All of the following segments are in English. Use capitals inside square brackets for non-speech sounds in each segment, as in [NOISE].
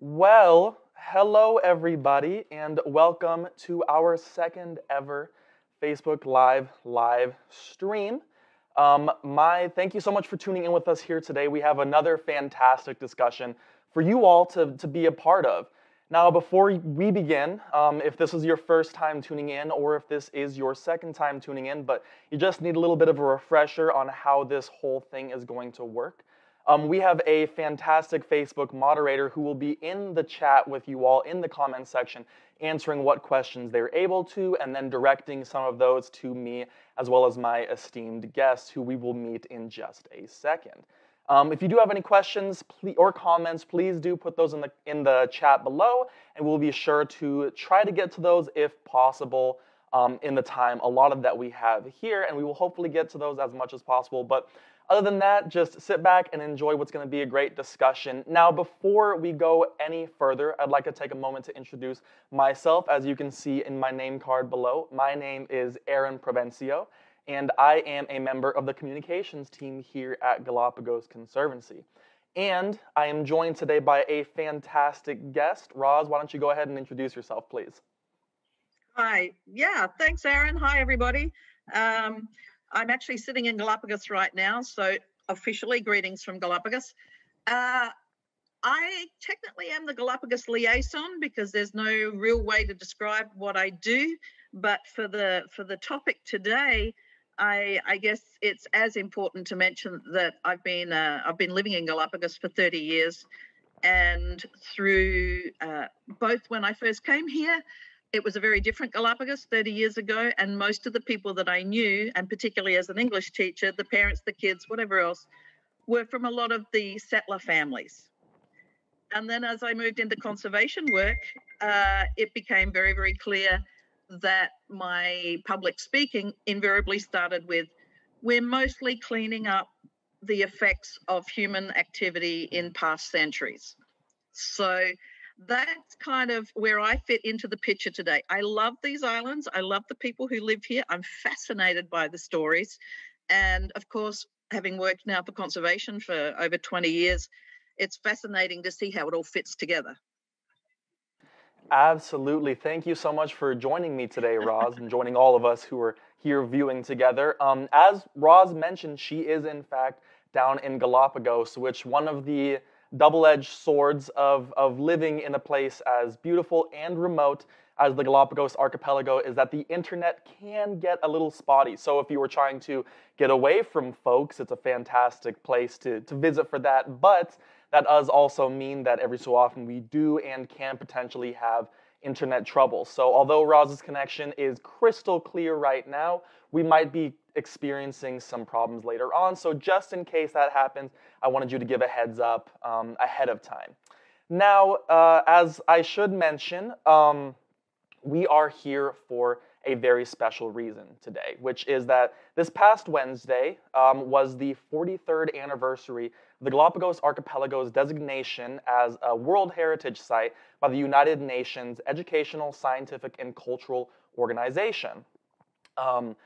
Well, hello everybody, and welcome to our second ever Facebook Live live stream. Um, my thank you so much for tuning in with us here today. We have another fantastic discussion for you all to, to be a part of. Now, before we begin, um, if this is your first time tuning in, or if this is your second time tuning in, but you just need a little bit of a refresher on how this whole thing is going to work, um, we have a fantastic Facebook moderator who will be in the chat with you all in the comments section, answering what questions they're able to, and then directing some of those to me as well as my esteemed guests, who we will meet in just a second. Um, if you do have any questions or comments, please do put those in the in the chat below, and we'll be sure to try to get to those if possible um, in the time allotted that we have here, and we will hopefully get to those as much as possible. But other than that, just sit back and enjoy what's going to be a great discussion. Now, before we go any further, I'd like to take a moment to introduce myself. As you can see in my name card below, my name is Aaron Provencio, and I am a member of the communications team here at Galapagos Conservancy. And I am joined today by a fantastic guest. Roz, why don't you go ahead and introduce yourself, please? Hi. Yeah, thanks, Aaron. Hi, everybody. Um, I'm actually sitting in Galapagos right now, so officially greetings from Galapagos. Uh, I technically am the Galapagos liaison because there's no real way to describe what I do. But for the for the topic today, I, I guess it's as important to mention that I've been uh, I've been living in Galapagos for 30 years, and through uh, both when I first came here it was a very different Galapagos 30 years ago. And most of the people that I knew, and particularly as an English teacher, the parents, the kids, whatever else, were from a lot of the settler families. And then as I moved into conservation work, uh, it became very, very clear that my public speaking invariably started with we're mostly cleaning up the effects of human activity in past centuries. So that's kind of where I fit into the picture today. I love these islands. I love the people who live here. I'm fascinated by the stories. And of course, having worked now for conservation for over 20 years, it's fascinating to see how it all fits together. Absolutely. Thank you so much for joining me today, Roz, and joining all of us who are here viewing together. Um, as Roz mentioned, she is in fact down in Galapagos, which one of the double-edged swords of, of living in a place as beautiful and remote as the Galapagos archipelago is that the internet can get a little spotty. So if you were trying to get away from folks, it's a fantastic place to, to visit for that. But that does also mean that every so often we do and can potentially have internet trouble. So although Roz's connection is crystal clear right now, we might be experiencing some problems later on. So just in case that happens, I wanted you to give a heads up um, ahead of time. Now, uh, as I should mention, um, we are here for a very special reason today, which is that this past Wednesday um, was the 43rd anniversary of the Galapagos Archipelago's designation as a World Heritage Site by the United Nations Educational, Scientific, and Cultural Organization. Um,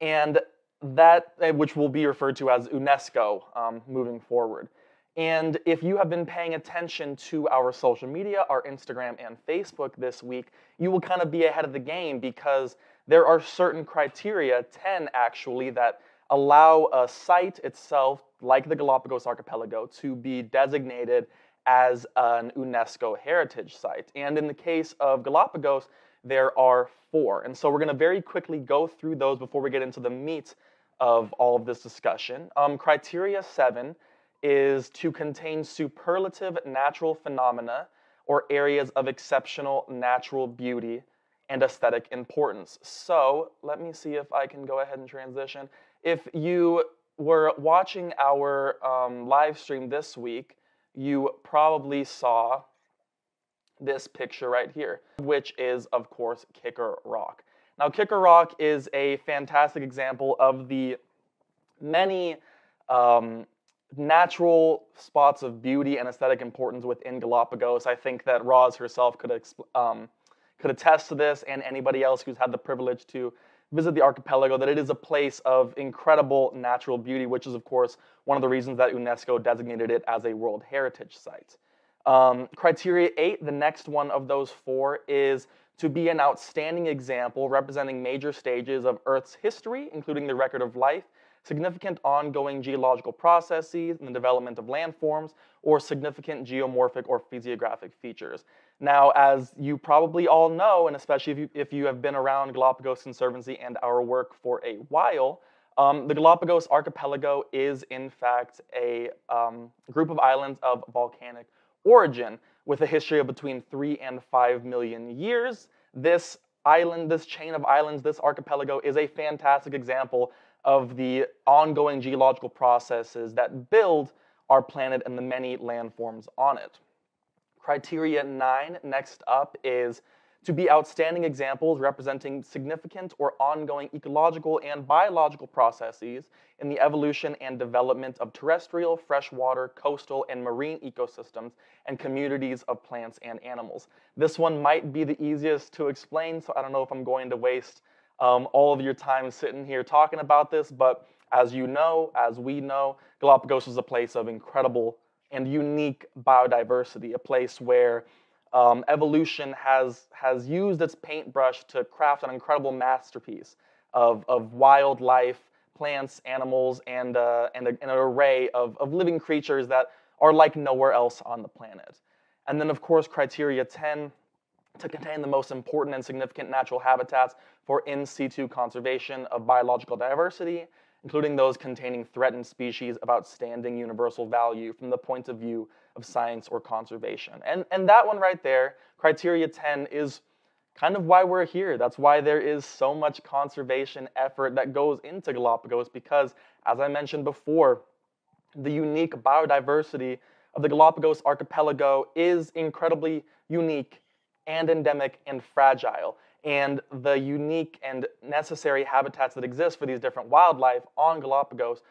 and that, eh, which will be referred to as UNESCO um, moving forward. And if you have been paying attention to our social media, our Instagram and Facebook this week, you will kind of be ahead of the game because there are certain criteria, 10 actually, that allow a site itself, like the Galapagos Archipelago, to be designated as an UNESCO heritage site. And in the case of Galapagos, there are four. And so we're going to very quickly go through those before we get into the meat of all of this discussion. Um, criteria seven is to contain superlative natural phenomena or areas of exceptional natural beauty and aesthetic importance. So let me see if I can go ahead and transition. If you were watching our um, live stream this week, you probably saw this picture right here, which is, of course, Kicker Rock. Now, Kicker Rock is a fantastic example of the many um, natural spots of beauty and aesthetic importance within Galapagos. I think that Roz herself could um, could attest to this, and anybody else who's had the privilege to visit the archipelago, that it is a place of incredible natural beauty, which is, of course, one of the reasons that UNESCO designated it as a World Heritage Site. Um, criteria eight, the next one of those four, is to be an outstanding example representing major stages of Earth's history, including the record of life, significant ongoing geological processes in the development of landforms, or significant geomorphic or physiographic features. Now, as you probably all know, and especially if you, if you have been around Galapagos Conservancy and our work for a while, um, the Galapagos archipelago is in fact a um, group of islands of volcanic origin with a history of between three and five million years. This island, this chain of islands, this archipelago is a fantastic example of the ongoing geological processes that build our planet and the many landforms on it. Criteria nine, next up, is to be outstanding examples representing significant or ongoing ecological and biological processes in the evolution and development of terrestrial, freshwater, coastal, and marine ecosystems and communities of plants and animals. This one might be the easiest to explain, so I don't know if I'm going to waste um, all of your time sitting here talking about this, but as you know, as we know, Galapagos is a place of incredible and unique biodiversity, a place where um, evolution has, has used its paintbrush to craft an incredible masterpiece of, of wildlife, plants, animals, and, uh, and, a, and, an array of, of living creatures that are like nowhere else on the planet. And then, of course, criteria 10 to contain the most important and significant natural habitats for in situ conservation of biological diversity including those containing threatened species of outstanding universal value from the point of view of science or conservation. And, and that one right there, criteria 10, is kind of why we're here. That's why there is so much conservation effort that goes into Galapagos because, as I mentioned before, the unique biodiversity of the Galapagos archipelago is incredibly unique and endemic and fragile and the unique and necessary habitats that exist for these different wildlife on Galapagos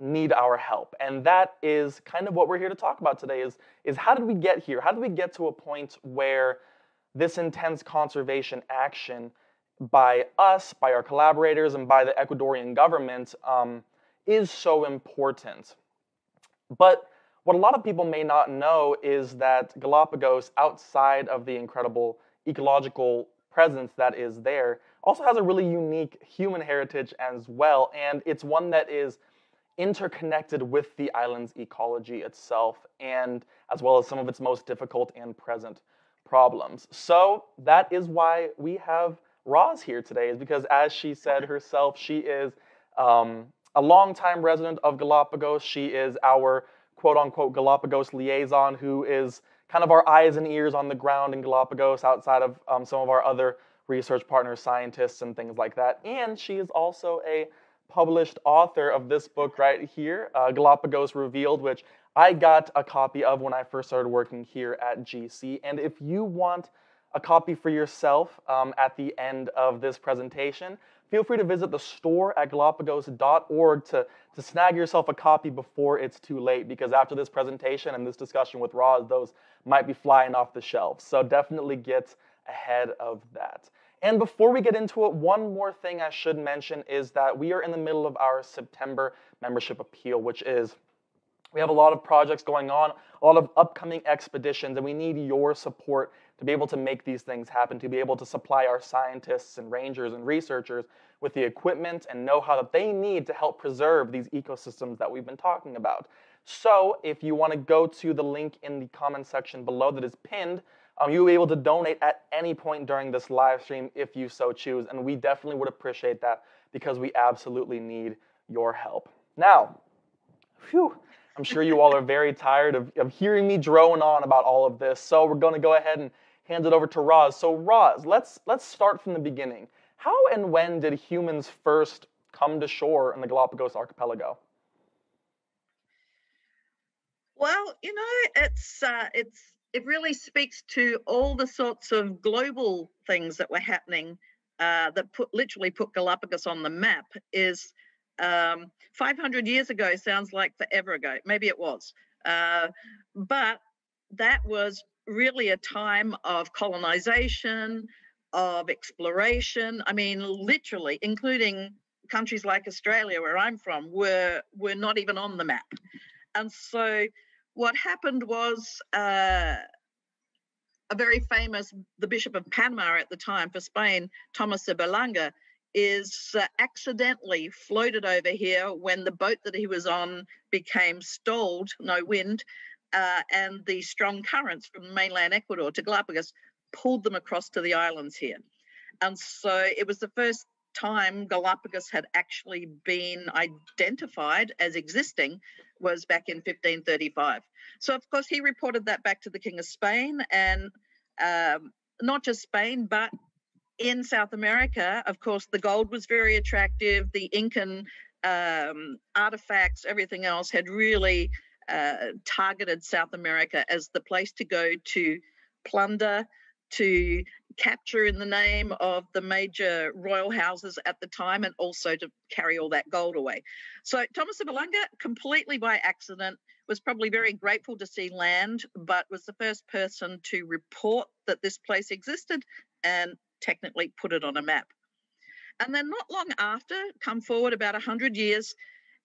need our help. And that is kind of what we're here to talk about today is, is how did we get here? How did we get to a point where this intense conservation action by us, by our collaborators, and by the Ecuadorian government um, is so important? But what a lot of people may not know is that Galapagos, outside of the incredible ecological presence that is there also has a really unique human heritage as well, and it's one that is interconnected with the island's ecology itself, and as well as some of its most difficult and present problems. So that is why we have Roz here today, is because as she said herself, she is um, a longtime resident of Galapagos. She is our quote unquote Galapagos liaison who is kind of our eyes and ears on the ground in Galapagos outside of um, some of our other research partners, scientists, and things like that. And she is also a published author of this book right here, uh, Galapagos Revealed, which I got a copy of when I first started working here at GC. And if you want a copy for yourself um, at the end of this presentation, feel free to visit the store at galapagos.org to, to snag yourself a copy before it's too late because after this presentation and this discussion with Roz, those might be flying off the shelves. So definitely get ahead of that. And before we get into it, one more thing I should mention is that we are in the middle of our September membership appeal, which is we have a lot of projects going on, a lot of upcoming expeditions, and we need your support to be able to make these things happen, to be able to supply our scientists and rangers and researchers with the equipment and know how that they need to help preserve these ecosystems that we've been talking about. So if you want to go to the link in the comment section below that is pinned, um, you'll be able to donate at any point during this live stream if you so choose, and we definitely would appreciate that because we absolutely need your help. Now, whew, I'm sure you all are very tired of, of hearing me drone on about all of this, so we're going to go ahead and hand it over to Roz. So Roz, let's let's start from the beginning. How and when did humans first come to shore in the Galapagos archipelago? Well, you know, it's uh, it's it really speaks to all the sorts of global things that were happening uh, that put literally put Galapagos on the map. Is um, 500 years ago sounds like forever ago. Maybe it was, uh, but that was really a time of colonization, of exploration. I mean, literally, including countries like Australia, where I'm from, were were not even on the map. And so what happened was uh, a very famous, the Bishop of Panama at the time for Spain, Thomas de Berlanga, is uh, accidentally floated over here when the boat that he was on became stalled, no wind, uh, and the strong currents from mainland Ecuador to Galapagos pulled them across to the islands here. And so it was the first time Galapagos had actually been identified as existing was back in 1535. So, of course, he reported that back to the King of Spain, and um, not just Spain, but in South America, of course, the gold was very attractive. The Incan um, artifacts, everything else had really uh, targeted South America as the place to go to plunder, to capture in the name of the major royal houses at the time and also to carry all that gold away. So Thomas of Berlanga, completely by accident, was probably very grateful to see land, but was the first person to report that this place existed and technically put it on a map. And then not long after, come forward about 100 years,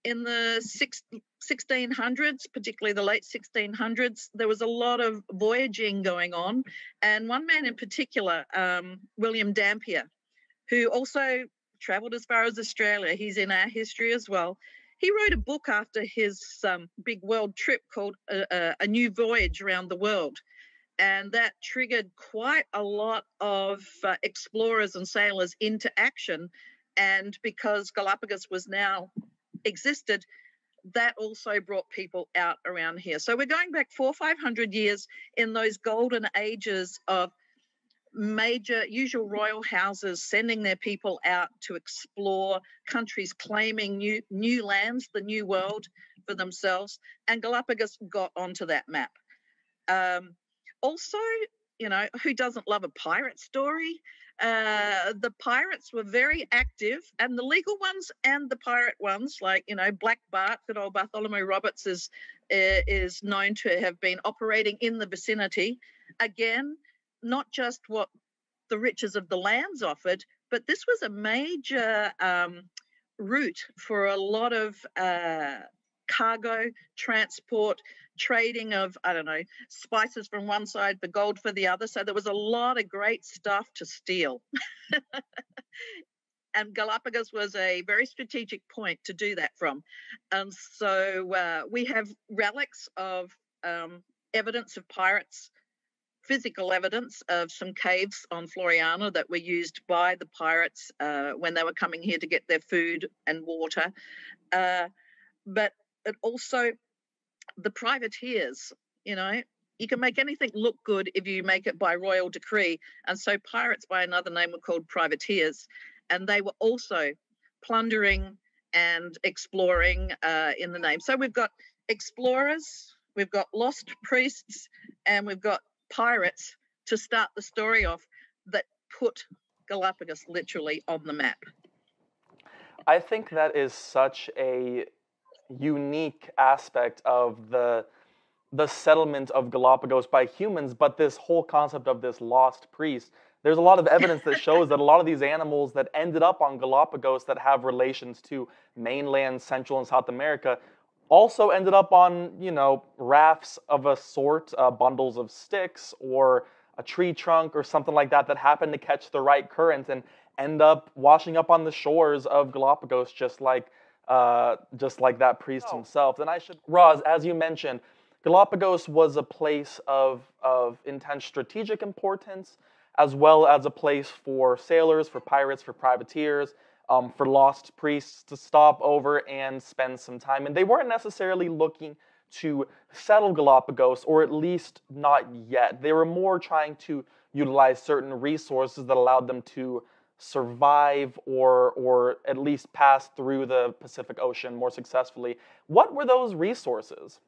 in the six, 1600s, particularly the late 1600s, there was a lot of voyaging going on. And one man in particular, um, William Dampier, who also traveled as far as Australia, he's in our history as well. He wrote a book after his um, big world trip called a, a, a New Voyage Around the World. And that triggered quite a lot of uh, explorers and sailors into action. And because Galapagos was now existed, that also brought people out around here. So we're going back four, or five hundred years in those golden ages of major, usual royal houses sending their people out to explore countries claiming new new lands, the new world for themselves, and Galapagos got onto that map. Um, also, you know, who doesn't love a pirate story? Uh, the pirates were very active, and the legal ones and the pirate ones, like you know Black Bart, that old Bartholomew Roberts is uh, is known to have been operating in the vicinity. Again, not just what the riches of the lands offered, but this was a major um, route for a lot of uh, cargo transport, trading of, I don't know, spices from one side, the gold for the other. So there was a lot of great stuff to steal. [LAUGHS] and Galapagos was a very strategic point to do that from. And so uh, we have relics of um, evidence of pirates, physical evidence of some caves on Floriana that were used by the pirates uh, when they were coming here to get their food and water. Uh, but it also the privateers, you know, you can make anything look good if you make it by royal decree. And so pirates by another name were called privateers. And they were also plundering and exploring uh, in the name. So we've got explorers, we've got lost [LAUGHS] priests, and we've got pirates to start the story off that put Galapagos literally on the map. I think that is such a unique aspect of the the settlement of Galapagos by humans, but this whole concept of this lost priest. There's a lot of evidence that shows that a lot of these animals that ended up on Galapagos that have relations to mainland Central and South America also ended up on, you know, rafts of a sort, uh, bundles of sticks or a tree trunk or something like that that happened to catch the right current and end up washing up on the shores of Galapagos just like uh, just like that priest oh. himself. Then I should, Roz, as you mentioned, Galapagos was a place of, of intense strategic importance, as well as a place for sailors, for pirates, for privateers, um, for lost priests to stop over and spend some time. And they weren't necessarily looking to settle Galapagos, or at least not yet. They were more trying to utilize certain resources that allowed them to survive or or at least pass through the Pacific Ocean more successfully. What were those resources?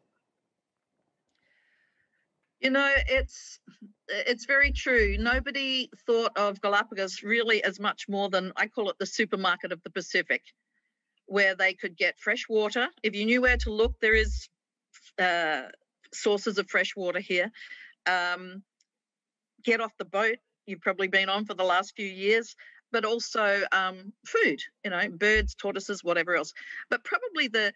You know, it's it's very true. Nobody thought of Galapagos really as much more than I call it the supermarket of the Pacific, where they could get fresh water. If you knew where to look, there is uh, sources of fresh water here. Um, get off the boat you've probably been on for the last few years but also um, food, you know, birds, tortoises, whatever else. But probably the,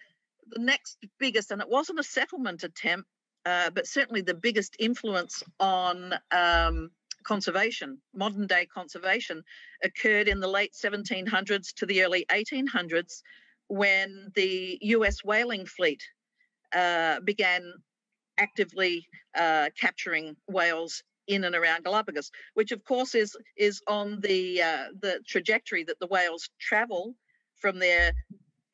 the next biggest, and it wasn't a settlement attempt, uh, but certainly the biggest influence on um, conservation, modern day conservation, occurred in the late 1700s to the early 1800s when the US whaling fleet uh, began actively uh, capturing whales in and around Galapagos, which of course is is on the uh, the trajectory that the whales travel from their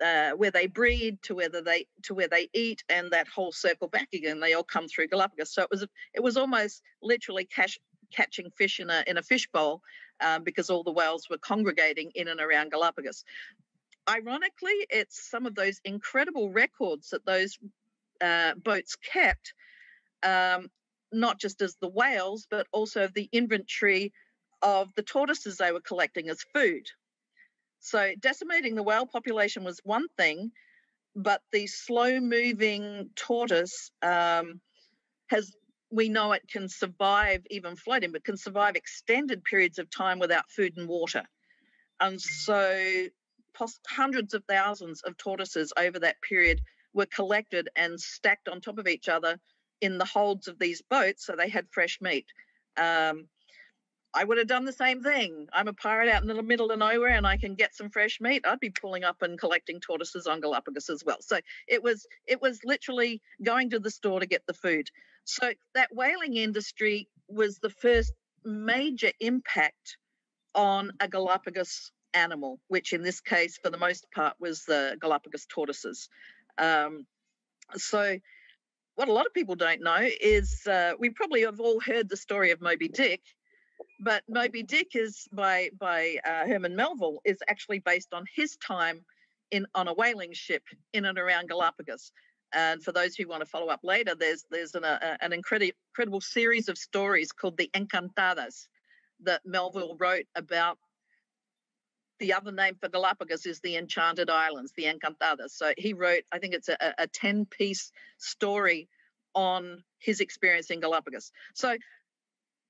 uh, where they breed to whether they to where they eat and that whole circle back again. They all come through Galapagos. So it was it was almost literally cash, catching fish in a in a fishbowl um, because all the whales were congregating in and around Galapagos. Ironically, it's some of those incredible records that those uh, boats kept um, not just as the whales, but also the inventory of the tortoises they were collecting as food. So decimating the whale population was one thing, but the slow moving tortoise um, has, we know it can survive even floating, but can survive extended periods of time without food and water. And so hundreds of thousands of tortoises over that period were collected and stacked on top of each other in the holds of these boats so they had fresh meat. Um, I would have done the same thing. I'm a pirate out in the middle of nowhere and I can get some fresh meat. I'd be pulling up and collecting tortoises on Galapagos as well. So it was it was literally going to the store to get the food. So that whaling industry was the first major impact on a Galapagos animal, which in this case, for the most part, was the Galapagos tortoises. Um, so what a lot of people don't know is uh, we probably have all heard the story of Moby Dick, but Moby Dick is by by uh, Herman Melville is actually based on his time in on a whaling ship in and around Galapagos. And for those who want to follow up later, there's there's an, a, an incredible incredible series of stories called the Encantadas that Melville wrote about the other name for Galapagos is the Enchanted Islands, the Encantadas. So he wrote, I think it's a, a 10 piece story on his experience in Galapagos. So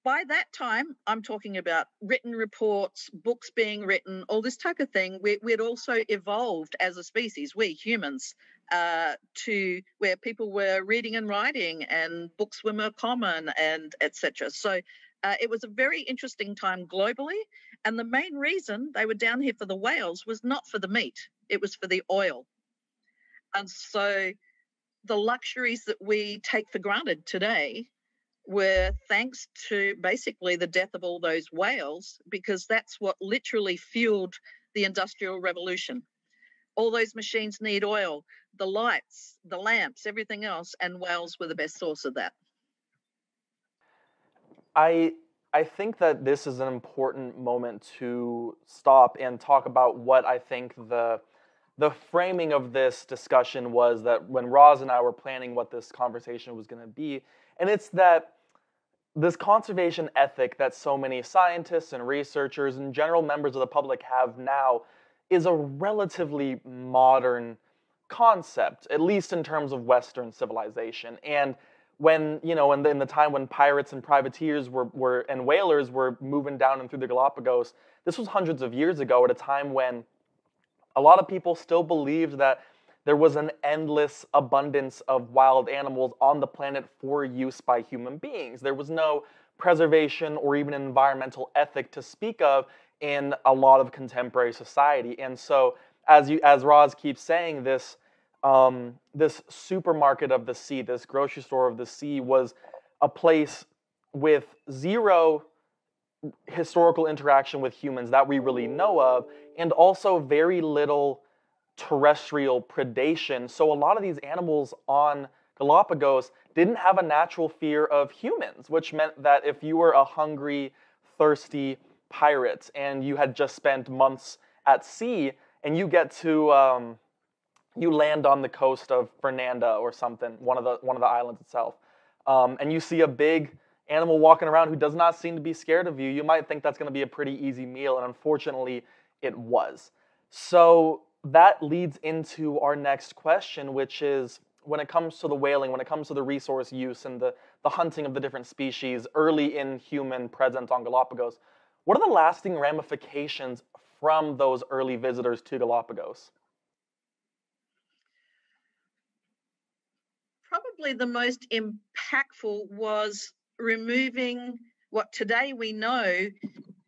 by that time, I'm talking about written reports, books being written, all this type of thing. We, would also evolved as a species, we humans, uh, to where people were reading and writing, and books were more common, and etc. So uh, it was a very interesting time globally. And the main reason they were down here for the whales was not for the meat, it was for the oil. And so the luxuries that we take for granted today were thanks to basically the death of all those whales, because that's what literally fueled the Industrial Revolution. All those machines need oil, the lights, the lamps, everything else, and whales were the best source of that. I I think that this is an important moment to stop and talk about what I think the the framing of this discussion was that when Roz and I were planning what this conversation was going to be, and it's that this conservation ethic that so many scientists and researchers and general members of the public have now is a relatively modern concept, at least in terms of Western civilization. And when you know in the, in the time when pirates and privateers were, were and whalers were moving down and through the Galapagos, this was hundreds of years ago at a time when a lot of people still believed that there was an endless abundance of wild animals on the planet for use by human beings. There was no preservation or even environmental ethic to speak of in a lot of contemporary society. And so, as you as Roz keeps saying, this um, this supermarket of the sea, this grocery store of the sea, was a place with zero historical interaction with humans that we really know of, and also very little terrestrial predation. So a lot of these animals on Galapagos didn't have a natural fear of humans, which meant that if you were a hungry, thirsty pirate and you had just spent months at sea and you get to um, you land on the coast of Fernandina or something, one of the one of the islands itself, um, and you see a big animal walking around who does not seem to be scared of you, you might think that's going to be a pretty easy meal, and unfortunately, it was. So that leads into our next question, which is when it comes to the whaling, when it comes to the resource use and the, the hunting of the different species early in human presence on Galapagos, what are the lasting ramifications from those early visitors to Galapagos? Probably the most impactful was removing what today we know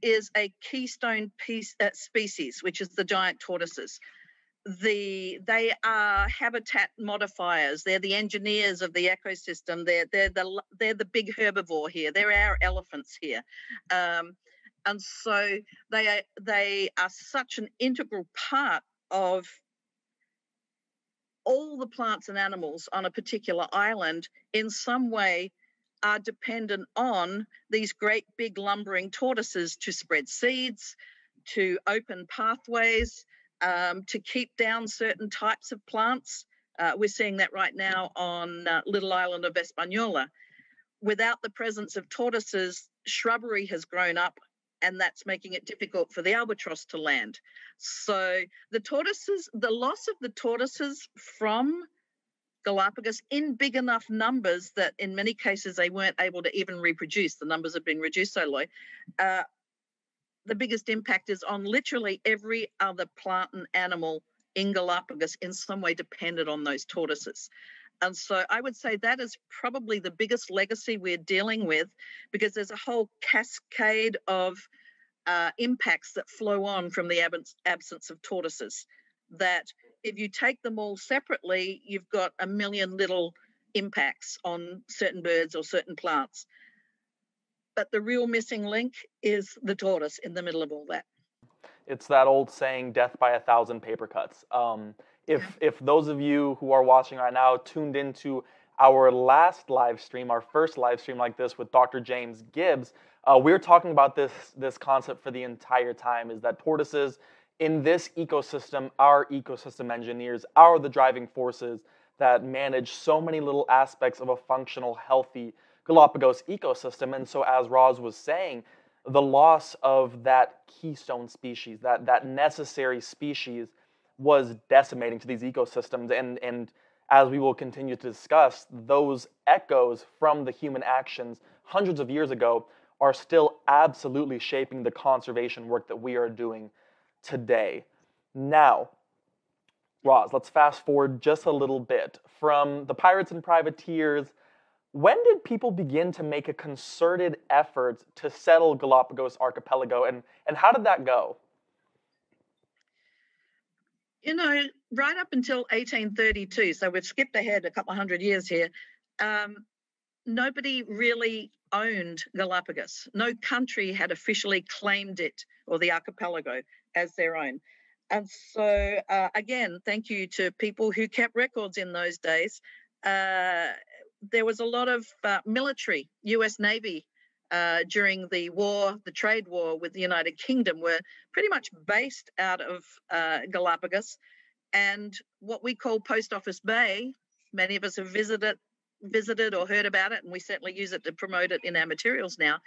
is a keystone piece, uh, species, which is the giant tortoises. The they are habitat modifiers. They're the engineers of the ecosystem. They're they're the they're the big herbivore here. They're our elephants here. Um, and so they are, they are such an integral part of all the plants and animals on a particular island in some way are dependent on these great big lumbering tortoises to spread seeds, to open pathways, um, to keep down certain types of plants. Uh, we're seeing that right now on uh, Little Island of Española. Without the presence of tortoises, shrubbery has grown up and that's making it difficult for the albatross to land. So the tortoises, the loss of the tortoises from Galapagos in big enough numbers that in many cases they weren't able to even reproduce. The numbers have been reduced so low. Uh, the biggest impact is on literally every other plant and animal in Galapagos in some way dependent on those tortoises. And so I would say that is probably the biggest legacy we're dealing with because there's a whole cascade of uh, impacts that flow on from the absence of tortoises. That if you take them all separately, you've got a million little impacts on certain birds or certain plants. But the real missing link is the tortoise in the middle of all that. It's that old saying, death by a thousand paper cuts. Um, if, if those of you who are watching right now tuned into our last live stream, our first live stream like this with Dr. James Gibbs, uh, we're talking about this, this concept for the entire time is that tortoises in this ecosystem, our ecosystem engineers are the driving forces that manage so many little aspects of a functional, healthy Galapagos ecosystem. And so, as Roz was saying, the loss of that keystone species, that, that necessary species, was decimating to these ecosystems. And, and as we will continue to discuss, those echoes from the human actions hundreds of years ago are still absolutely shaping the conservation work that we are doing today. Now, Roz, let's fast forward just a little bit. From the pirates and privateers, when did people begin to make a concerted effort to settle Galapagos archipelago, and, and how did that go? You know, right up until 1832, so we've skipped ahead a couple of hundred years here, um, nobody really owned Galapagos. No country had officially claimed it or the archipelago as their own. And so, uh, again, thank you to people who kept records in those days. Uh, there was a lot of uh, military, US Navy uh, during the war, the trade war with the United Kingdom, were pretty much based out of uh, Galapagos. And what we call Post Office Bay, many of us have visited visited or heard about it, and we certainly use it to promote it in our materials now,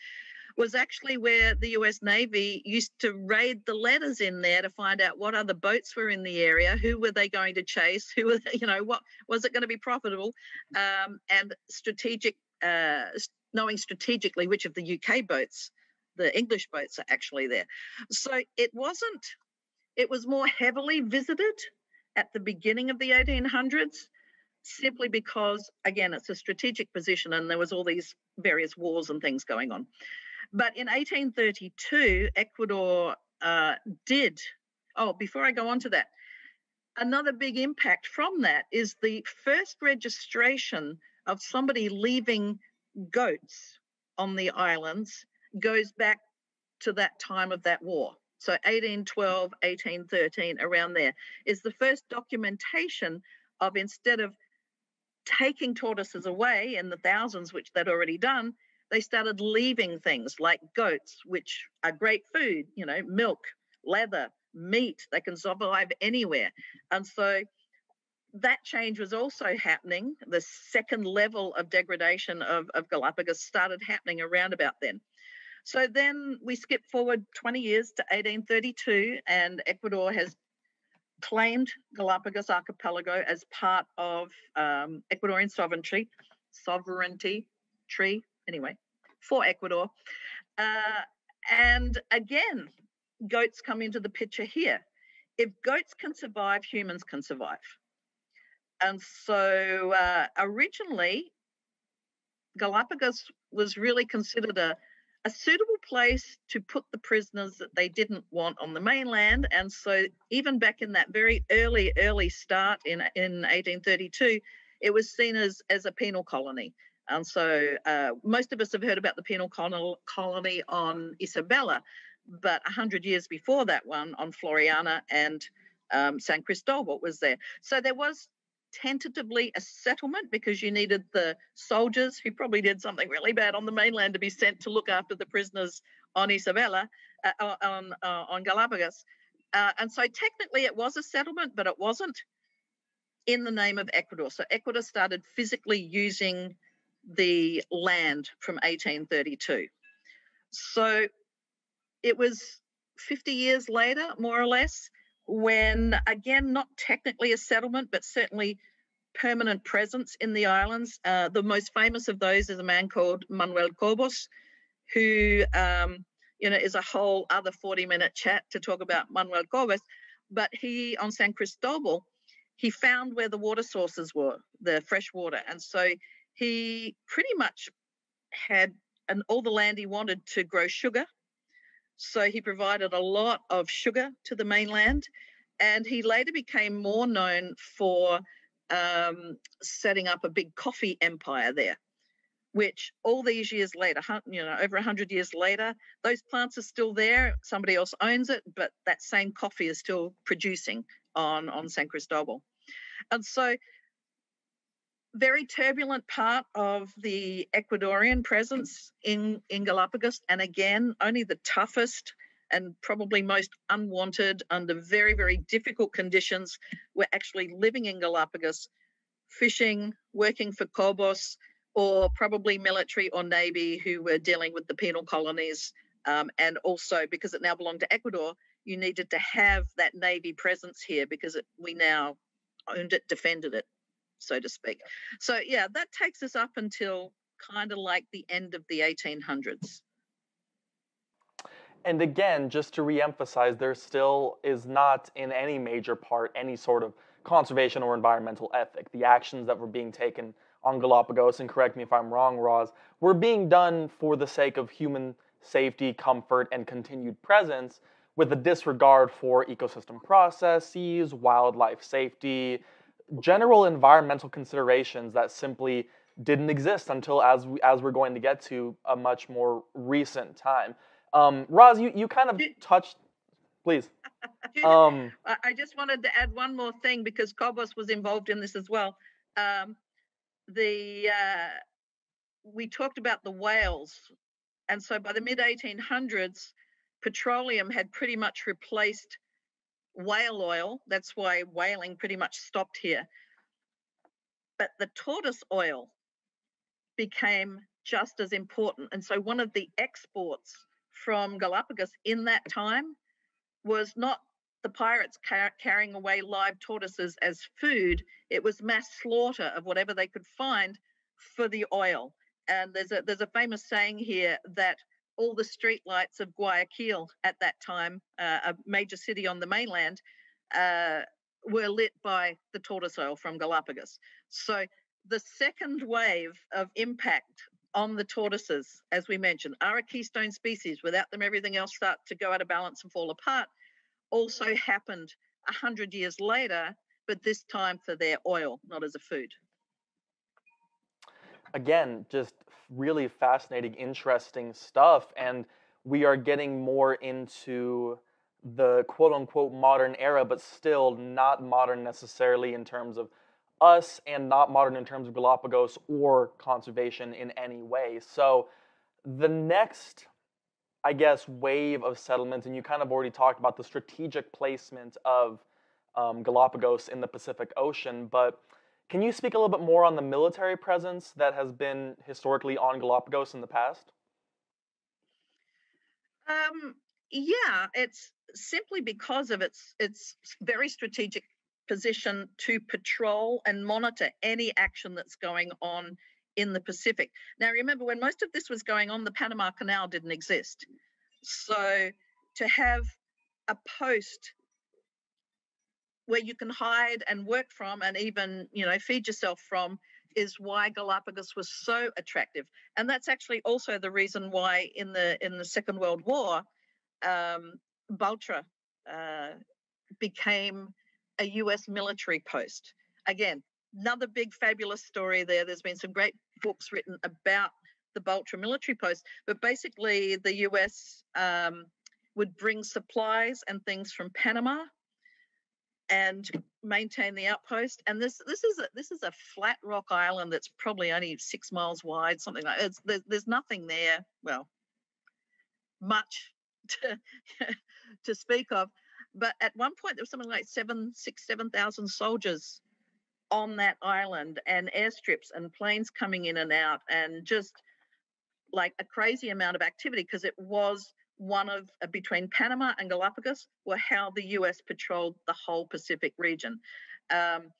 was actually where the US Navy used to raid the letters in there to find out what other boats were in the area, who were they going to chase, who were, [LAUGHS] you know, what was it going to be profitable, um, and strategic, uh, knowing strategically which of the UK boats, the English boats, are actually there. So it wasn't, it was more heavily visited at the beginning of the 1800s simply because again it's a strategic position and there was all these various wars and things going on but in 1832 ecuador uh, did oh before i go on to that another big impact from that is the first registration of somebody leaving goats on the islands goes back to that time of that war so 1812 1813 around there is the first documentation of instead of taking tortoises away in the thousands, which they'd already done, they started leaving things like goats, which are great food, you know, milk, leather, meat. They can survive anywhere. And so that change was also happening. The second level of degradation of, of Galapagos started happening around about then. So then we skip forward 20 years to 1832, and Ecuador has claimed Galapagos Archipelago as part of um, Ecuadorian sovereignty, sovereignty tree, anyway, for Ecuador. Uh, and again, goats come into the picture here. If goats can survive, humans can survive. And so uh, originally, Galapagos was really considered a, a suitable place to put the prisoners that they didn't want on the mainland. And so, even back in that very early, early start in, in 1832, it was seen as, as a penal colony. And so, uh, most of us have heard about the penal colony on Isabella, but 100 years before that one on Floriana and um, San Cristobal was there. So, there was tentatively a settlement because you needed the soldiers who probably did something really bad on the mainland to be sent to look after the prisoners on Isabella, uh, on, uh, on Galapagos. Uh, and so technically it was a settlement, but it wasn't in the name of Ecuador. So Ecuador started physically using the land from 1832. So it was 50 years later, more or less, when, again, not technically a settlement, but certainly permanent presence in the islands. Uh, the most famous of those is a man called Manuel Cobos, who, um, you know, is a whole other 40 minute chat to talk about Manuel Cobos. But he, on San Cristobal, he found where the water sources were, the fresh water. And so he pretty much had an, all the land he wanted to grow sugar so he provided a lot of sugar to the mainland. And he later became more known for um, setting up a big coffee empire there, which all these years later, you know, over 100 years later, those plants are still there. Somebody else owns it, but that same coffee is still producing on, on San Cristobal. And so very turbulent part of the Ecuadorian presence in, in Galapagos. And again, only the toughest and probably most unwanted under very, very difficult conditions were actually living in Galapagos, fishing, working for Cobos, or probably military or navy who were dealing with the penal colonies. Um, and also, because it now belonged to Ecuador, you needed to have that navy presence here because it, we now owned it, defended it so to speak. So, yeah, that takes us up until kind of like the end of the 1800s. And again, just to reemphasize, there still is not in any major part any sort of conservation or environmental ethic. The actions that were being taken on Galapagos, and correct me if I'm wrong, Roz, were being done for the sake of human safety, comfort, and continued presence with a disregard for ecosystem processes, wildlife safety, general environmental considerations that simply didn't exist until as we, as we're going to get to a much more recent time. Um, Roz, you, you kind of touched, please. [LAUGHS] Um, I just wanted to add one more thing because Cobos was involved in this as well. Um, the uh, we talked about the whales, and so by the mid 1800s, petroleum had pretty much replaced whale oil. That's why whaling pretty much stopped here. But the tortoise oil became just as important. And so one of the exports from Galapagos in that time was not the pirates car- carrying away live tortoises as food, it was mass slaughter of whatever they could find for the oil. And there's a there's a famous saying here that all the street lights of Guayaquil at that time, uh, a major city on the mainland, uh, were lit by the tortoise oil from Galapagos. So the second wave of impact on the tortoises, as we mentioned, are a keystone species. Without them, everything else starts to go out of balance and fall apart. Also happened a hundred years later, but this time for their oil, not as a food. Again, just really fascinating, interesting stuff. And we are getting more into the quote unquote modern era, but still not modern necessarily in terms of us and not modern in terms of Galapagos or conservation in any way. So the next, I guess, wave of settlements, and you kind of already talked about the strategic placement of um, Galapagos in the Pacific Ocean, but can you speak a little bit more on the military presence that has been historically on Galapagos in the past? Um, yeah, it's simply because of its its very strategic position to patrol and monitor any action that's going on in the Pacific. Now, remember, when most of this was going on, the Panama Canal didn't exist. So to have a post where you can hide and work from and even you know feed yourself from is why Galapagos was so attractive. And that's actually also the reason why in the in the second world war um, Baltra uh, became a US military post. Again another big fabulous story there. There's been some great books written about the Baltra military post but basically the US um, would bring supplies and things from Panama and maintain the outpost. And this this is a, this is a flat rock island that's probably only six miles wide, something like there's, there's nothing there. Well, much to [LAUGHS] to speak of. But at one point there was something like seven, six, seven thousand soldiers on that island and airstrips and planes coming in and out and just like a crazy amount of activity because it was one of uh, between Panama and Galapagos were how the US patrolled the whole Pacific region. Um,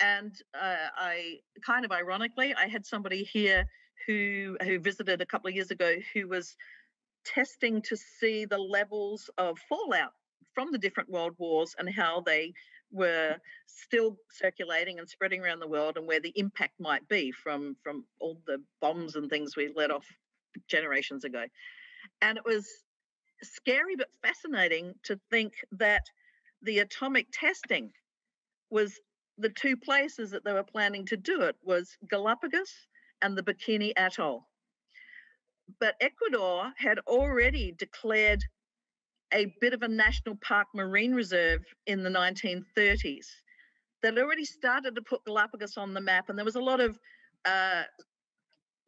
and uh, I kind of ironically, I had somebody here who who visited a couple of years ago who was testing to see the levels of fallout from the different world wars and how they were still circulating and spreading around the world and where the impact might be from from all the bombs and things we let off generations ago and it was scary but fascinating to think that the atomic testing was the two places that they were planning to do it was Galapagos and the Bikini Atoll. But Ecuador had already declared a bit of a national park marine reserve in the 1930s. They'd already started to put Galapagos on the map, and there was a lot of uh,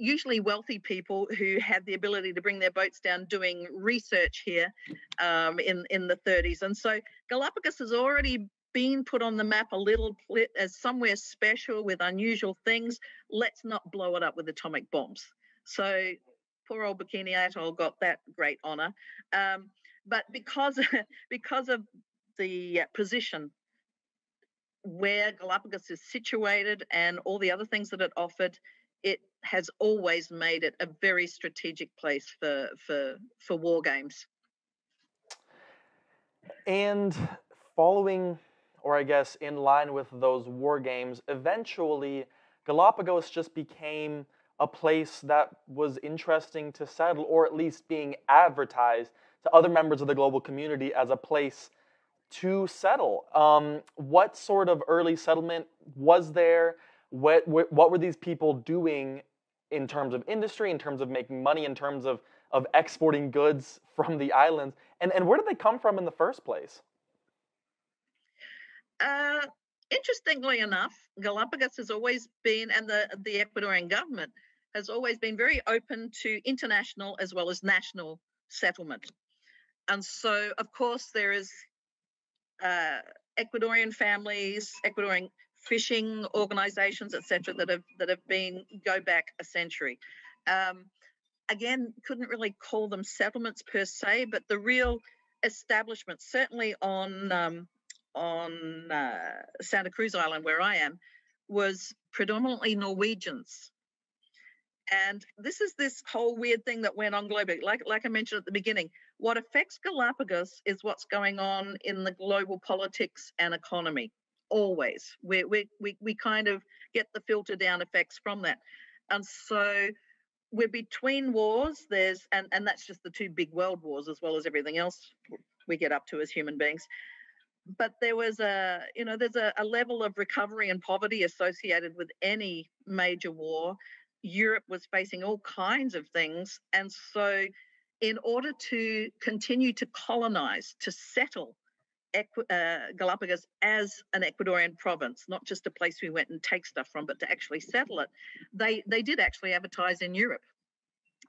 usually wealthy people who had the ability to bring their boats down doing research here um, in in the 30s and so galapagos has already been put on the map a little as somewhere special with unusual things. Let's not blow it up with atomic bombs. So poor old bikini atoll got that great honor. Um, but because [LAUGHS] because of the position where galapagos is situated and all the other things that it offered it has always made it a very strategic place for for for war games. And following, or I guess in line with those war games, eventually Galapagos just became a place that was interesting to settle, or at least being advertised to other members of the global community as a place to settle. Um, what sort of early settlement was there? What, what were these people doing in terms of industry, in terms of making money, in terms of, of exporting goods [LAUGHS] from the islands? And, and where did they come from in the first place? Uh, interestingly enough, Galapagos has always been, and the, the Ecuadorian government has always been very open to international as well as national settlement. And so, of course, there is uh, Ecuadorian families, Ecuadorian fishing organisations, etc., that have that have been go back a century. Um, again, couldn't really call them settlements per se, but the real establishment, certainly on um, on uh, Santa Cruz Island, where I am, was predominantly Norwegians. And this is this whole weird thing that went on globally. Like, like I mentioned at the beginning, what affects Galapagos is what's going on in the global politics and economy always. We, we, we, we kind of get the filter down effects from that. And so we're between wars. There's, and, and that's just the two big world wars as well as everything else we get up to as human beings. But there was a, you know, there's a, a level of recovery and poverty associated with any major war. Europe was facing all kinds of things. And so, in order to continue to colonize, to settle, uh, Galapagos as an Ecuadorian province, not just a place we went and take stuff from, but to actually settle it. They they did actually advertise in Europe,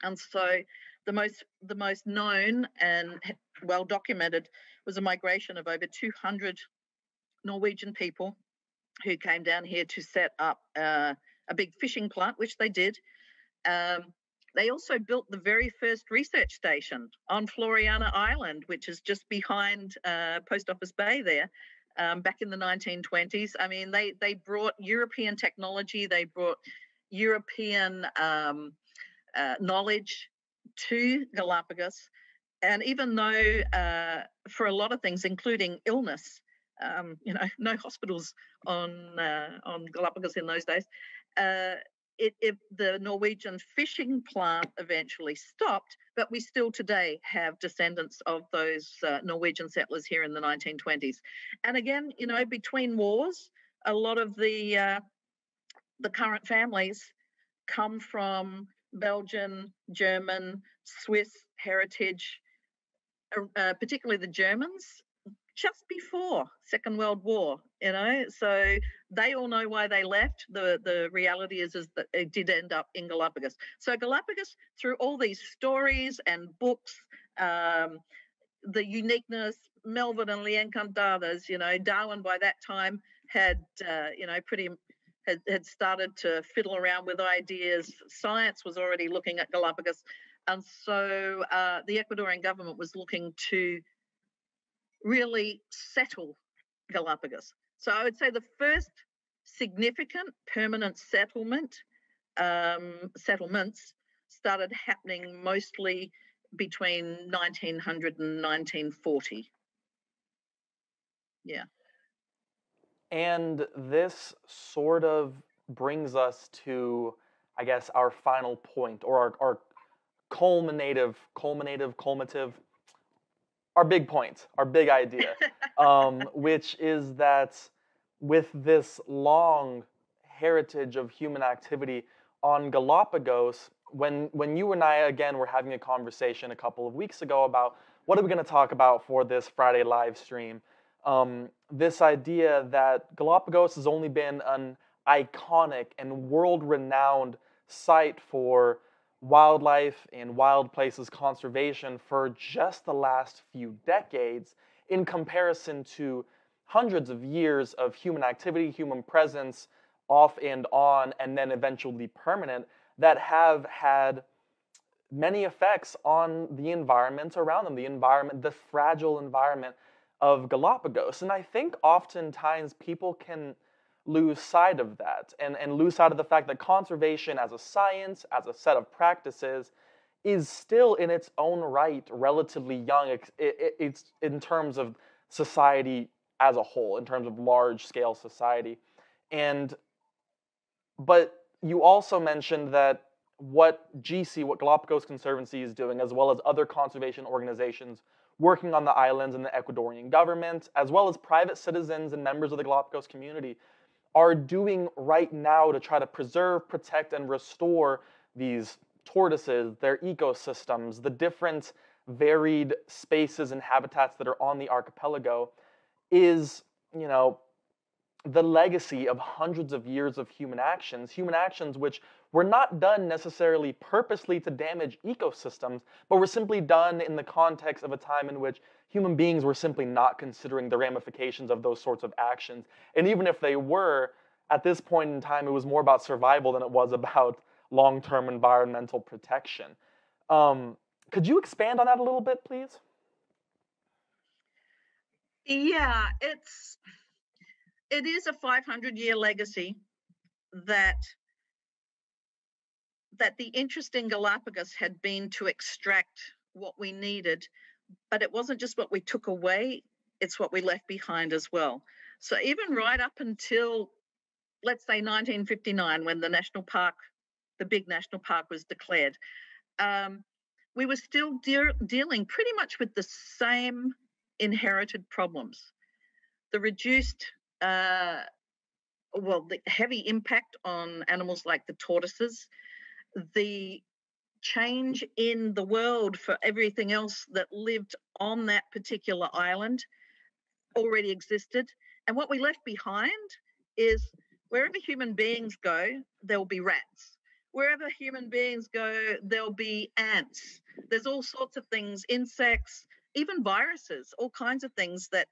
and so the most the most known and well documented was a migration of over 200 Norwegian people who came down here to set up uh, a big fishing plant, which they did. Um, they also built the very first research station on Floreana Island, which is just behind uh, Post Office Bay there. Um, back in the 1920s, I mean, they they brought European technology, they brought European um, uh, knowledge to Galapagos, and even though uh, for a lot of things, including illness, um, you know, [LAUGHS] no hospitals on uh, on Galapagos in those days. Uh, it, it, the Norwegian fishing plant eventually stopped, but we still today have descendants of those uh, Norwegian settlers here in the 1920s. And again, you know, between wars, a lot of the uh, the current families come from Belgian, German, Swiss heritage, uh, uh particularly the Germans just before Second World War, you know. So they all know why they left. The the reality is is that it did end up in Galapagos. So Galapagos, through all these stories and books, um, the uniqueness, Melville and Le Encantadas, you know, Darwin by that time had uh, you know pretty had, had started to fiddle around with ideas. Science was already looking at Galapagos. And so uh, the Ecuadorian government was looking to really settle Galapagos. So I would say the first significant permanent settlement um, settlements started happening mostly between 1900 and 1940. Yeah. And this sort of brings us to, I guess, our final point or our, our culminative, culminative, culminative our big point, our big idea, [LAUGHS] um, which is that with this long heritage of human activity on Galapagos, when when you and I again were having a conversation a couple of weeks ago about what are we going to talk about for this Friday live stream, um, this idea that Galapagos has only been an iconic and world-renowned site for wildlife and wild places conservation for just the last few decades in comparison to hundreds of years of human activity, human presence off and on, and then eventually permanent that have had many effects on the environment around them, the environment, the fragile environment of Galapagos. And I think oftentimes people can lose sight of that and, and lose sight of the fact that conservation as a science, as a set of practices, is still in its own right relatively young. It, it, it's in terms of society as a whole in terms of large scale society. And but you also mentioned that what GC, what Galapagos Conservancy is doing, as well as other conservation organizations working on the islands and the Ecuadorian government, as well as private citizens and members of the Galapagos community, are doing right now to try to preserve, protect, and restore these tortoises, their ecosystems, the different varied spaces and habitats that are on the archipelago is, you know, the legacy of hundreds of years of human actions, human actions which were not done necessarily purposely to damage ecosystems, but were simply done in the context of a time in which human beings were simply not considering the ramifications of those sorts of actions. And even if they were, at this point in time, it was more about survival than it was about long term environmental protection. Um, could you expand on that a little bit, please? Yeah, it's it is a 500 year legacy that that the interest in Galapagos had been to extract what we needed but it wasn't just what we took away, it's what we left behind as well. So even right up until, let's say, 1959, when the national park, the big national park was declared, um, we were still de- dealing pretty much with the same inherited problems. The reduced, uh, well, the heavy impact on animals like the tortoises, the change in the world for everything else that lived on that particular island already existed. And what we left behind is wherever human beings go, there'll be rats. Wherever human beings go, there'll be ants. There's all sorts of things, insects, even viruses, all kinds of things that,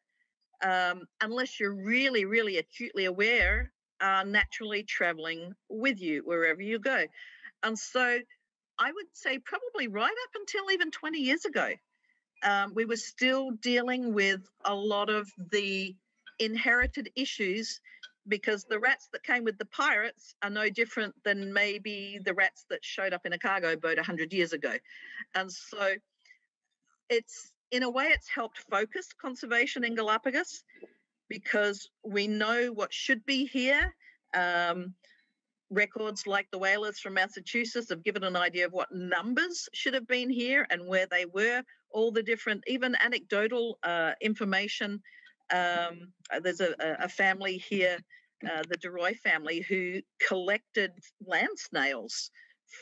um, unless you're really, really acutely aware, are naturally traveling with you wherever you go. And so I would say probably right up until even 20 years ago, um, we were still dealing with a lot of the inherited issues because the rats that came with the pirates are no different than maybe the rats that showed up in a cargo boat 100 years ago. And so it's, in a way, it's helped focus conservation in Galapagos. because we know what should be here. Um, records like the whalers from Massachusetts have given an idea of what numbers should have been here and where they were, all the different, even anecdotal uh, information. Um, there's a, a, family here, uh, the De Roy family, who collected land snails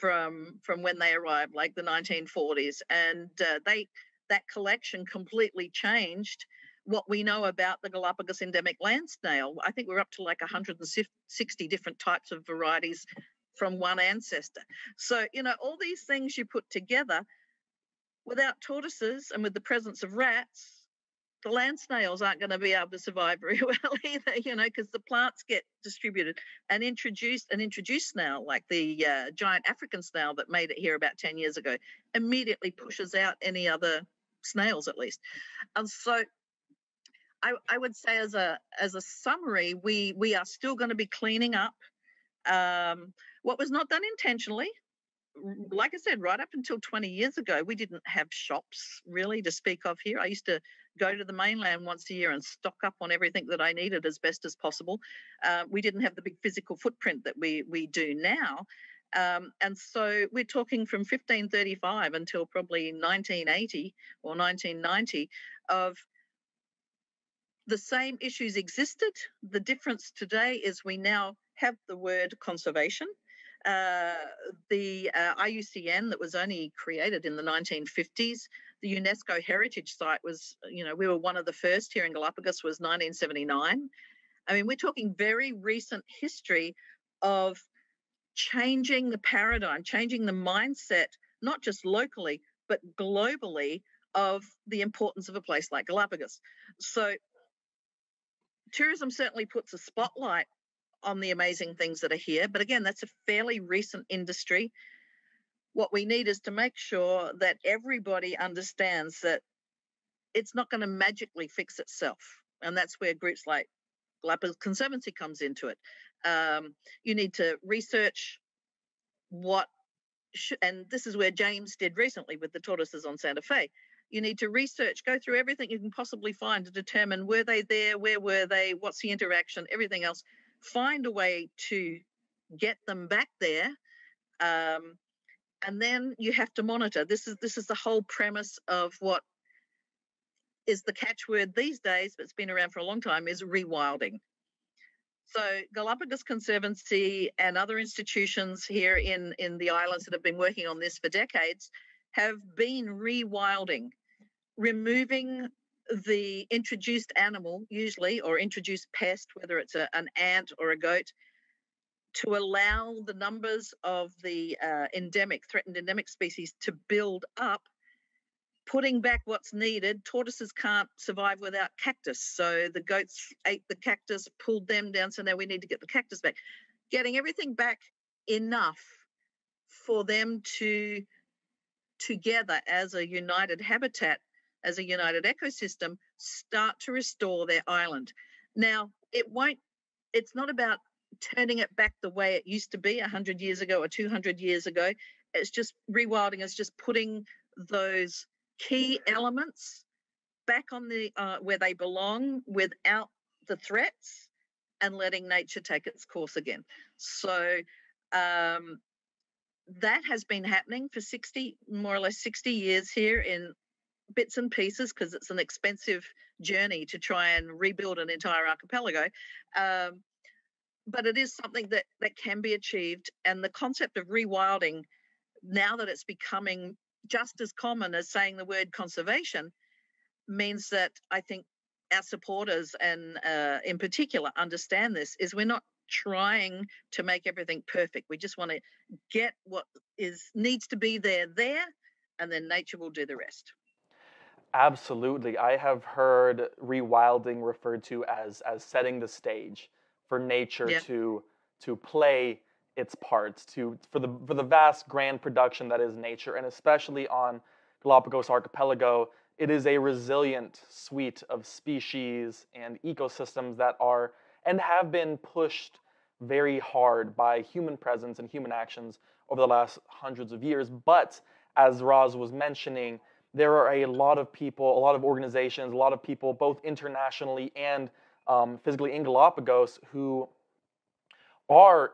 from from when they arrived, like the 1940s, and uh, they that collection completely changed what we know about the Galapagos endemic land snail. I think we're up to like 160 different types of varieties from one ancestor. So, you know, all these things you put together without tortoises and with the presence of rats, the land snails aren't going to be able to survive [LAUGHS] very well either, you know, because the plants get distributed and introduced an introduced snail like the uh, giant African snail that made it here about 10 years ago immediately pushes out any other snails at least. And so I, I would say as a as a summary, we we are still going to be cleaning up um, what was not done intentionally. Like I said, right up until 20 years ago, we didn't have shops really to speak of here. I used to go to the mainland once a year and stock up on everything that I needed as best as possible. Uh, we didn't have the big physical footprint that we we do now. Um, and so we're talking from 1535 until probably 1980 or 1990 of the same issues existed. The difference today is we now have the word conservation. Uh, the uh, IUCN that was only created in the 1950s, the UNESCO heritage site was, you know, we were one of the first here in Galapagos was 1979. I mean, we're talking very recent history of changing the paradigm, changing the mindset, not just locally, but globally of the importance of a place like Galapagos. So tourism certainly puts a spotlight on the amazing things that are here. But again, that's a fairly recent industry. What we need is to make sure that everybody understands that it's not going to magically fix itself. And that's where groups like Galapagos Conservancy comes into it. Um, you need to research what, sh- and this is where James did recently with the tortoises on Santa Fe. You need to research, go through everything you can possibly find to determine were they there, where were they, what's the interaction, everything else. Find a way to get them back there. Um, and then you have to monitor. This is this is the whole premise of what is the catchword these days, but it's been around for a long time, is rewilding. So Galapagos Conservancy and other institutions here in, in the islands that have been working on this for decades have been rewilding, removing the introduced animal, usually, or introduced pest, whether it's a, an ant or a goat, to allow the numbers of the uh, endemic, threatened endemic species to build up, putting back what's needed. Tortoises can't survive without cactus. So the goats ate the cactus, pulled them down. So now we need to get the cactus back. Getting everything back enough for them to together as a united habitat, as a united ecosystem, start to restore their island. Now, it won't, it's not about turning it back the way it used to be 100 years ago or 200 years ago. It's just rewilding, it's just putting those key elements back on the uh, where they belong without the threats and letting nature take its course again. So um, that has been happening for 60, more or less 60 years here in bits and pieces because it's an expensive journey to try and rebuild an entire archipelago. Um, but it is something that, that can be achieved. And the concept of rewilding, now that it's becoming just as common as saying the word conservation, means that I think our supporters and uh, in particular understand this is we're not trying to make everything perfect. We just want to get what is needs to be there there, and then nature will do the rest. Absolutely, I have heard rewilding referred to as as setting the stage for nature yeah. to to play its parts to for the for the vast grand production that is nature, and especially on Galapagos Archipelago, it is a resilient suite of species and ecosystems that are and have been pushed very hard by human presence and human actions over the last hundreds of years. But as Roz was mentioning, there are a lot of people, a lot of organizations, a lot of people, both internationally and um, physically in Galapagos who are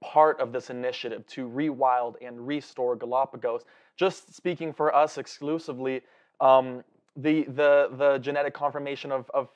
part of this initiative to rewild and restore Galapagos. Just speaking for us exclusively, um, the, the, the genetic confirmation of, of,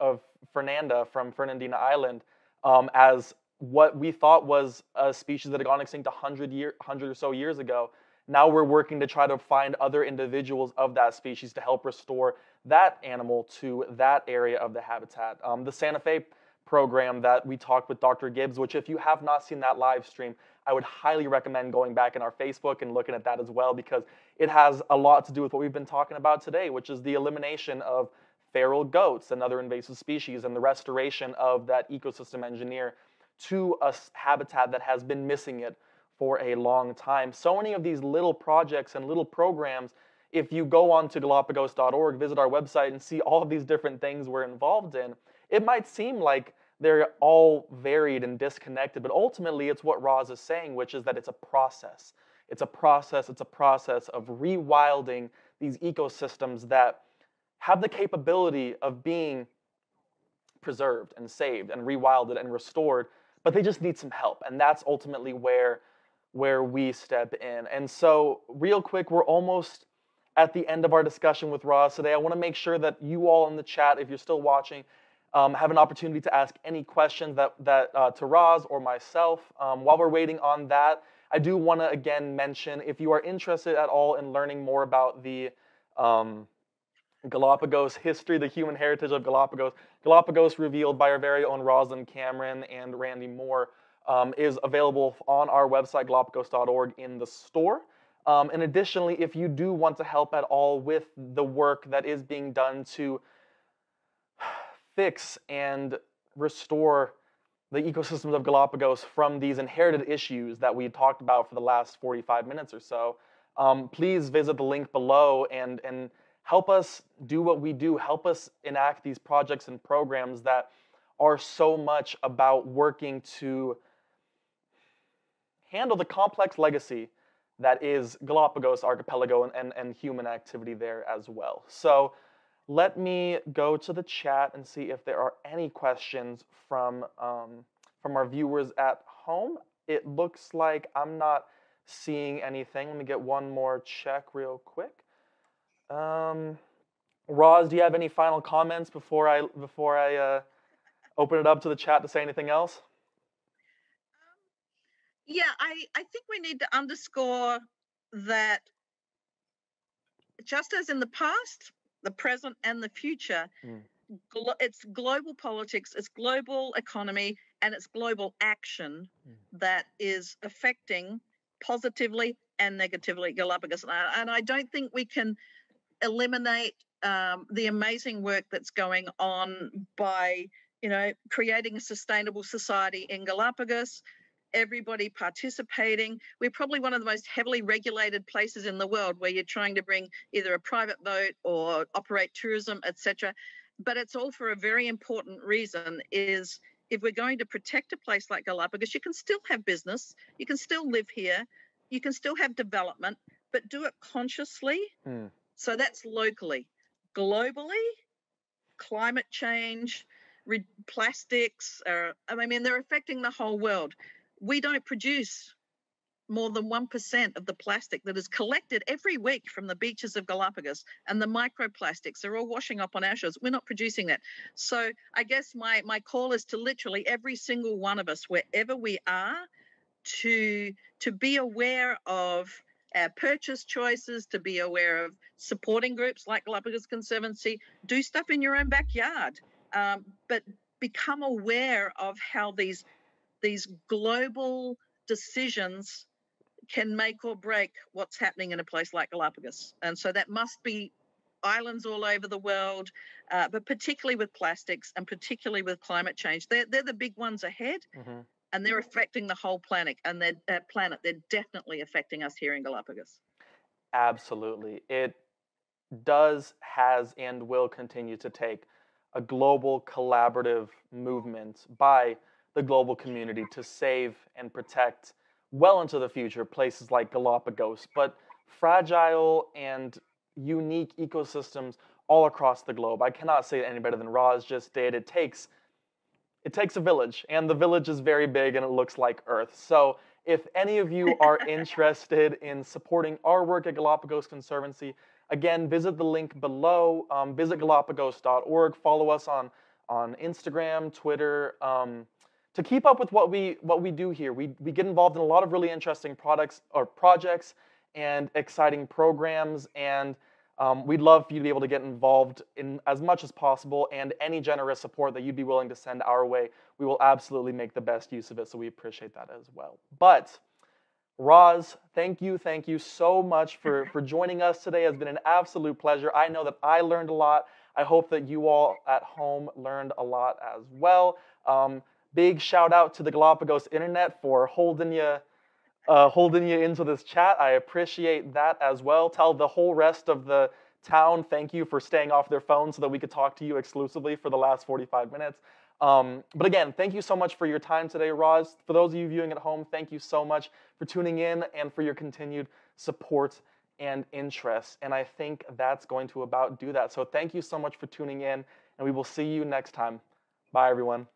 of Fernanda from Fernandina Island um, as what we thought was a species that had gone extinct 100, year, 100 or so years ago. Now we're working to try to find other individuals of that species to help restore that animal to that area of the habitat. Um, the Santa Fe program that we talked with Dr. Gibbs, which if you have not seen that live stream, I would highly recommend going back in our Facebook and looking at that as well because it has a lot to do with what we've been talking about today, which is the elimination of feral goats and other invasive species and the restoration of that ecosystem engineer to a habitat that has been missing it for a long time. So many of these little projects and little programs, if you go on to galapagos.org, visit our website, and see all of these different things we're involved in, it might seem like they're all varied and disconnected, but ultimately it's what Roz is saying, which is that it's a process. It's a process, it's a process of rewilding these ecosystems that have the capability of being preserved and saved and rewilded and restored, but they just need some help. And that's ultimately where, where we step in. And so, real quick, we're almost at the end of our discussion with Roz today. I want to make sure that you all in the chat, if you're still watching, um, have an opportunity to ask any questions that, that uh, to Roz or myself. Um, while we're waiting on that, I do want to again mention if you are interested at all in learning more about the um, Galapagos history, the human heritage of Galapagos, Galapagos revealed by our very own Roslyn Cameron and Randy Moore, um, is available on our website, galapagos.org, in the store. Um, and additionally, if you do want to help at all with the work that is being done to [SIGHS] fix and restore the ecosystems of Galapagos from these inherited issues that we talked about for the last 45 minutes or so, um, please visit the link below and, and help us do what we do. Help us enact these projects and programs that are so much about working to handle the complex legacy that is Galapagos archipelago and, and, and human activity there as well. So let me go to the chat and see if there are any questions from, um, from our viewers at home. It looks like I'm not seeing anything. Let me get one more check real quick. Um, Roz, do you have any final comments before I before I uh, open it up to the chat to say anything else? Um, yeah, I, I think we need to underscore that just as in the past, the present and the future. Mm. Glo- it's global politics, it's global economy, and it's global action mm. that is affecting positively and negatively Galapagos. And I don't think we can eliminate um, the amazing work that's going on by, you know, creating a sustainable society in Galapagos, everybody participating. We're probably one of the most heavily regulated places in the world where you're trying to bring either a private boat or operate tourism, etc. But it's all for a very important reason is if we're going to protect a place like Galapagos, you can still have business, you can still live here, you can still have development, but do it consciously. Mm. So that's locally. Globally, climate change, plastics, are, I mean, they're affecting the whole world we don't produce more than 1% of the plastic that is collected every week from the beaches of Galapagos and the microplastics are all washing up on our shores. We're not producing that. So I guess my, my call is to literally every single one of us, wherever we are, to, to be aware of our purchase choices, to be aware of supporting groups like Galapagos Conservancy, do stuff in your own backyard, um, but become aware of how these these global decisions can make or break what's happening in a place like Galapagos. And so that must be islands all over the world, uh, but particularly with plastics and particularly with climate change. They're, they're the big ones ahead. Mm-hmm. And they're affecting the whole planet, and they're uh, planet. They're definitely affecting us here in Galapagos. Absolutely, it does, has, and will continue to take a global collaborative movement by the global community to save and protect well into the future places like Galapagos. But fragile and unique ecosystems all across the globe. I cannot say it any better than Roz just did. It takes it takes a village, and the village is very big and it looks like Earth. So if any of you are [LAUGHS] interested in supporting our work at Galapagos Conservancy, again, visit the link below. Um, visit galapagos.org. Follow us on on Instagram, Twitter. Um, to keep up with what we what we do here, we, we get involved in a lot of really interesting products or projects and exciting programs and um, we'd love for you to be able to get involved in as much as possible and any generous support that you'd be willing to send our way. We will absolutely make the best use of it, so we appreciate that as well. But Roz, thank you, thank you so much for, [LAUGHS] for joining us today. It's been an absolute pleasure. I know that I learned a lot. I hope that you all at home learned a lot as well. Um, big shout out to the Galapagos Internet for holding you uh, holding you into this chat. I appreciate that as well. Tell the whole rest of the town thank you for staying off their phones so that we could talk to you exclusively for the last 45 minutes. Um, but again, thank you so much for your time today, Roz. For those of you viewing at home, thank you so much for tuning in and for your continued support and interest. And I think that's going to about do that. So thank you so much for tuning in, and we will see you next time. Bye, everyone.